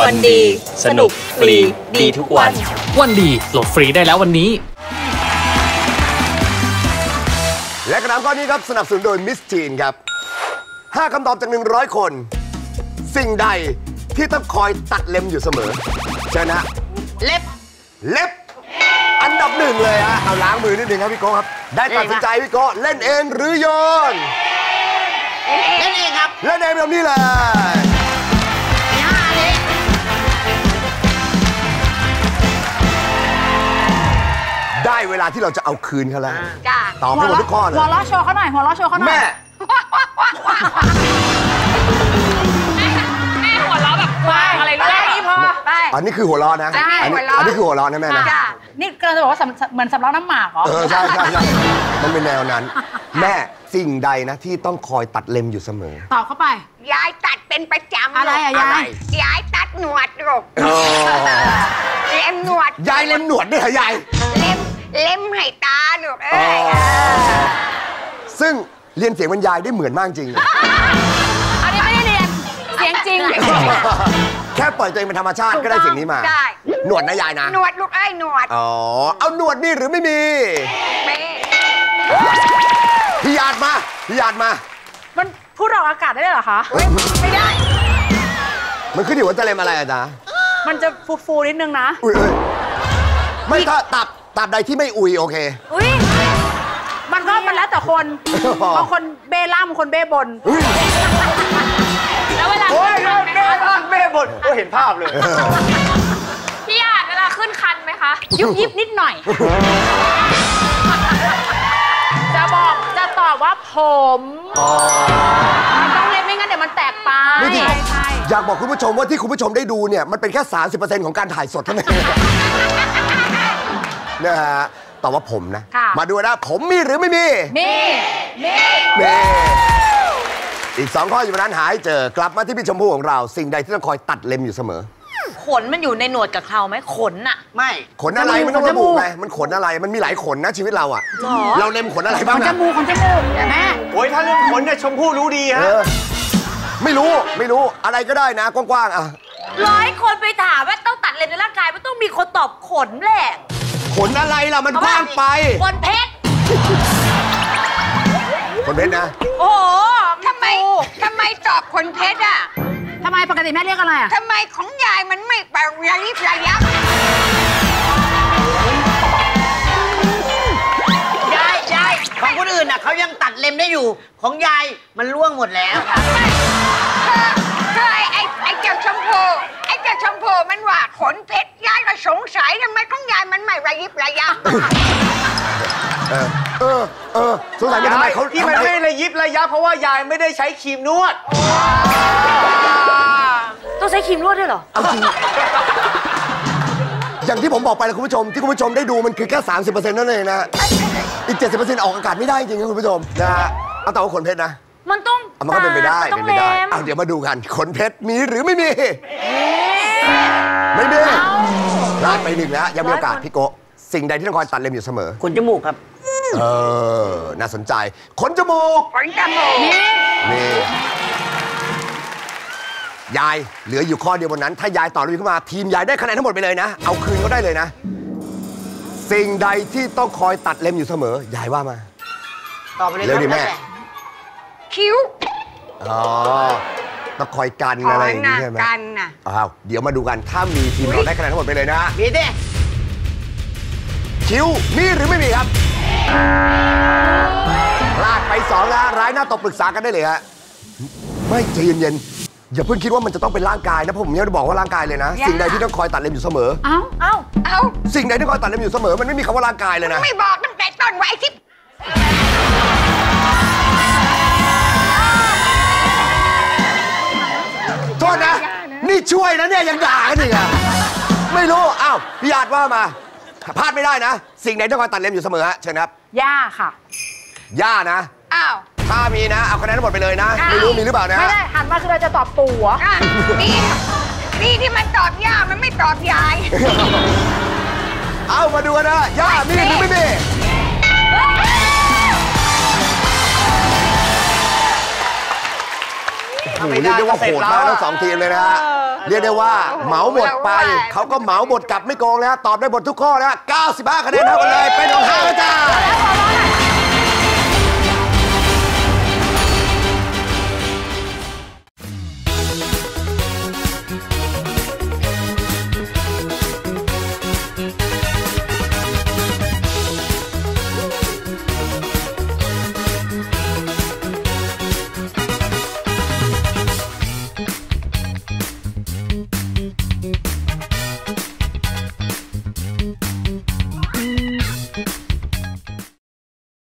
วันดี สนุกฟรี ดีทุกวัน วันดีโหลดฟรีได้แล้ววันนี้ และคำถามข้อนี้ครับสนับสนุนโดยมิสทีนครับ 5คำตอบจาก 100 คน สิ่งใดที่ต้องคอยตัดเล็มอยู่เสมอเชิญนะ เล็บ เล็บ อันดับหนึ่งเลยฮะเอาล้างมือนิดนึงครับพี่โก้ครับ ได้ตัดสินใจพี่โก้เล่นเองหรือโยน เล่นเองครับ เล่นเองแบบนี้เลย เวลาที่เราจะเอาคืนเขาแล้วจ้าตอบให้หมดทุกข้อเลยหัวเราะโชว์เขาหน่อยหัวเราะโชว์เขาหน่อยแม่แม่หัวเราะแบบวางอะไรรู้ไหมนี่พอไป อันนี้คือหัวเร้อนนะใช่อันหันี้วเราะ อันนี้คือหัวเร้อนนะแม่นะจ้านี่กำลังจะบอกว่าสำเหมือนสำลักน้ำหมากเหรอ เออใช่ใช่ใช่มันเป็นแนวนั้น แม่สิ่งใดนะที่ต้องคอยตัดเล็มอยู่เสมอ ตอบเข้าไป ยายตัดเป็นประจำอะไรอะยายยายตัดหนวดลูกอ๋อเล็มหนวดยายเล็มหนวดด้วยเหรอยาย เล็มเล็มให้ตาลูกเอ้อ๋อยซึ่งเรียนเสียงบรรยายได้เหมือนมากจริง อันนี้ไม่ได้เรียน เสียงจริง แค่ปล่อยตัวเองเป็นธรรมชาติก็ได้เสียงนี้มา ได้ หนวดนะยายนะ หนวดลูกเอ้ยหนวด อ๋อ เอาหนวดมีหรือไม่มีเม่พี่หยาดมาพี่หยาดมา มันพูดออกอากาศได้เลยเหรอคะเฮ้ยไม่ได้ มันขึ้นอยู่ว่าจะเล็มอะไรอะจ๊ะมันจะฟูๆนิดนึงนะ อุ้ยเอ้ยไม่ถ้าตับ ตับใดที่ไม่อุยโอเค อุ้ยมันก็มันแล้วแต่คนบางคนเบ้ล่างบางคนเบ้บน แล้วเวลาโอ้ยเล่นล่างเบ้บนโอ้เห็นภาพเลย พี่อาจเวลาขึ้นคันไหมคะ ยุบยิบนิดหน่อย จะบอกจะตอบว่าผมมันต้องเล็บไม่งั้นเดี๋ยวมันแตกไปไม่จริงใช่ใช่อยากบอกคุณผู้ชมว่าที่คุณผู้ชมได้ดูเนี่ย มันเป็นแค่ 30%ของการถ่ายสดเท่านั้นเอง นะฮะแต่ว่าผมนะ ค่ะ มาดูนะผมมีหรือไม่มี มีมีนี่อีกสองข้ออยู่บนนั้นหายเจอกลับมาที่พี่ชมพู่ของเรา สิ่งใดที่ต้องคอยตัดเล็มอยู่เสมอ ขนมันอยู่ในหนวดกับเคราไหมขนอะไม่ ขนอะไรมันต้องระบุไงมันขนอะไรมันมีหลายขนนะชีวิตเราอะเราเล็มขนอะไรขบ้างนจนะมูกขนจมูกเห็นไหมโอ้ยถ้าเรื่องขนเนี่ยชมพู่รู้ดีเอฮะ อไม่รู้ไม่รู้อะไรก็ได้นะกว้างๆอะร้อยคนไปถามว่าต้องตัดเลนในร่างกายมันต้องมีคนตอบขนแหละ ขนอะไรล่ะมันกว้างไปขนเพชรขนเพชรนะ โอ้โหทำไมทำไมตอบคนเพชรอะทำไมปกติแม่เรียกอะไรอะทำไมของยายมันไม่ไประยิบระยับยายยายของคนอื่นน่ะเขายังตัดเล็มได้อยู่ ของยายมันร่วงหมดแล้วเธอเธอไอ้ไอ้ไอ้เจ้าชมพูไอ้เจ้าช มพูมันว่าขนเพชรยายก็สงสัยทำไมของยายมันไม่ระยิบระยับ เออเออเออสงสัยไม่ทำไมเขาที่มันทำไมไม่ระยิบระยับเพราะว่ายายไม่ได้ใช้ครีมนวด ต้องใช้ครีมนวดด้วยเหรอ เอาจริง อย่างที่ผมบอกไปนะคุณผู้ชม ที่คุณผู้ชมได้ดูมันคือแค่ 30%นั่นเองนะ อีก 70%ออกอากาศไม่ได้จริงๆนะคุณผู้ชมนะฮะเอาแต่ว่าขนเพชรนะ มันต้องเอามันก็เป็นไปได้มัเป็นนต้องไปได้แหลมเอาเดี๋ยวมาดูกันขนเพชรมีหรือไม่มี ไม่มีพลาดไปหนึ่งแล้วยังมีโอกาสพี่โกะสิ่งใดที่ต้องคอยตัดเล็มอยู่เสมอขนจมูกครับ เออ น่าสนใจขนจมูกขนจมูกนี่ยายเหลืออยู่ข้อเดียวบนนั้น ถ้ายายตอบถูกขึ้นมา ทีมยายได้คะแนนทั้งหมดไปเลยนะ เอาคืนก็ได้เลยนะ สิ่งใดที่ต้องคอยตัดเล็มอยู่เสมอ ยายว่ามาตอบไปเลยคเร็รัวดิแม่ล้วต่ คิ้วอ๋อต้องคอยกันขออะไรอย่างนะนี้ใช่ไหมกันน่ะอ้าวเดี๋ยวมาดูกันถ้ามีทีมเราได้คะแนนทั้งหมดไปเลยนะมีดิคิวมีหรือไม่มีครับพลาดไปสองแล้วร้ายหน้าตกปรึกษากันได้เลยฮะไม่ใจเย็นๆอย่าเพิ่งคิดว่ามันจะต้องเป็นร่างกายนะเพราะผมยังไม่ได้บอกว่าร่างกายเลยนะอย่าสิ่งใดที่ต้องคอยตัดเล็มอยู่เสมอเอ้าเอ้าเอ้าสิ่งใดที่คอยตัดเล็มอยู่เสมอมันไม่มีคำว่าร่างกายเลยนะไม่บอกตั้งแต่ต้นว่าไอ้ที่โท วยนะเนี่ยยังด่ากันอีกอะไม่รู้อ้าวพี่หยาดว่ามาพลาดไม่ได้นะ สิ่งใดที่คอยตัดเล็มอยู่เสมอฮะเชิญครับย่าค่ะย่านะอ้าวถ้ามีนะเอาคะแนนทั้งหมดไปเลยนะ อ้าว ไม่รู้มีหรือเปล่านะไม่ได้หันมาคือเราจะตอบปู่เหรออะนี่นี่ที่มันตอบยากมันไม่ตอบยาย เอามาดูกันนะย่ามีหรือไม่มี หเรียกได้ว่าโหดมากทั้งสองทีมเลยนะฮะเรียกได้ว่าเหมาหมดไป เขาก็เหมาหมดกลับไม่โกงนะฮะตอบได้หมดทุกข้อนะฮะ95คะแนนเท่ากันเลยเป็นของห้าแล้วจ้าแล้วหัวเราะหน่อย